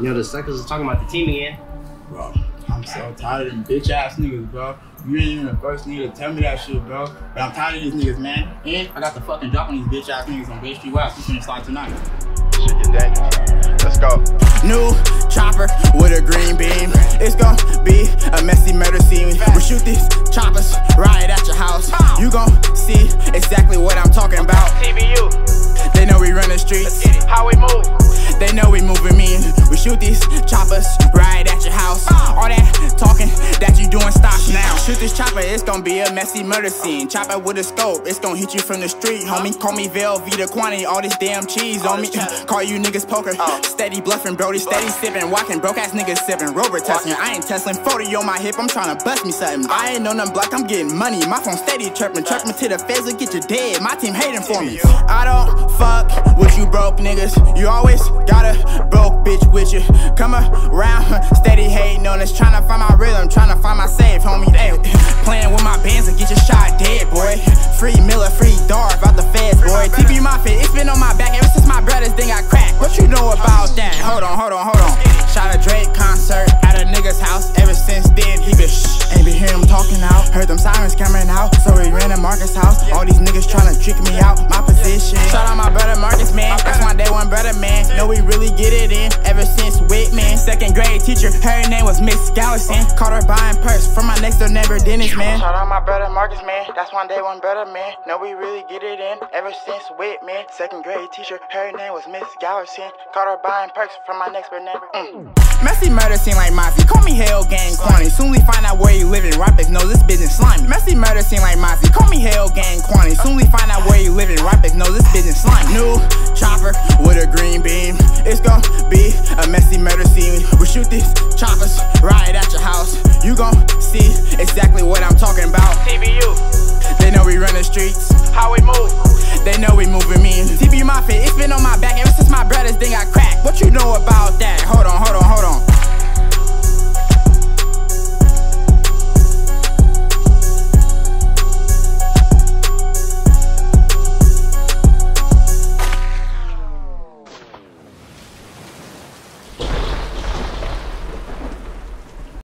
Yo, the suckers is talking about the team again. Bro, I'm so tired of them bitch ass niggas, bro. You ain't even the first nigga to tell me that shit, bro. But I'm tired of these niggas, man. And I got the fucking drop on these bitch ass niggas on Bay Street West. We finna start tonight. Shit get dangerous. Let's go. New chopper with a green beam. It's gon' be a messy murder scene. We shoot these choppers right at your house. You gon' see exactly what I'm talking about. TBU, They know we run the streets. Shoot this chopper, it's gonna be a messy murder scene. Chopper with a scope, it's gonna hit you from the street, homie. Call me Velveeta quantity, all this damn cheese on me. Call you niggas poker. Steady bluffing, Brody, steady sipping. Walking broke ass niggas sipping. Rover testing. I ain't Tesling 40 on my hip, I'm tryna bust me something. I ain't on them block, I'm getting money. My phone steady chirping. Chirping to the feds, will get you dead. My team hating for me. I don't fuck broke niggas. You always got a broke bitch with you. Come around, steady hating on us. Tryna find my rhythm, tryna find my safe, homie. Hey, playing with my bands and get your shot dead, boy. Free Miller, free Darv out the feds, boy. TB Mafia, it's been on my back ever since my brothers thing got cracked. What you know about that? Hold on, hold on, hold on. Shot a Drake concert at a nigga's house. Ever since then, he been shh. Ain't been hearing him talking out. Heard them sirens coming out. So we ran to Marcus' house. All these niggas tryna trick me out. My position. Shout out my brother Marcus, man. That's my day one brother, man. Know we really get it in. Ever since Whitman. Second grade teacher, her name was Miss Gallison. Caught her buying purse from my next door neighbor, Dennis, man. Shout out my brother Marcus, man. That's my day one brother, man. Know we really get it in. Ever since Whitman. Second grade teacher, her name was Miss Gallison. Caught her buying perks from my next door neighbor. Mm. Messy murder seem like Mozzy. Call me Hell Gang Quantity. Soon we find out where you living. Rappers know this business slimy. Messy murder seem like Mozzy. Call me Hell Gang Quantity. Soon we find out where you living. Rappers know this business slimy. New chopper with a green beam. It's gon' be a messy murder scene. We shoot these choppers right at your house. You gon' see exactly what I'm talking about. TBU, They know we run the streets. how we move. They know we moving mean. TB Mafia, it's been on my back ever since my brothers thing got cracked. What you know about?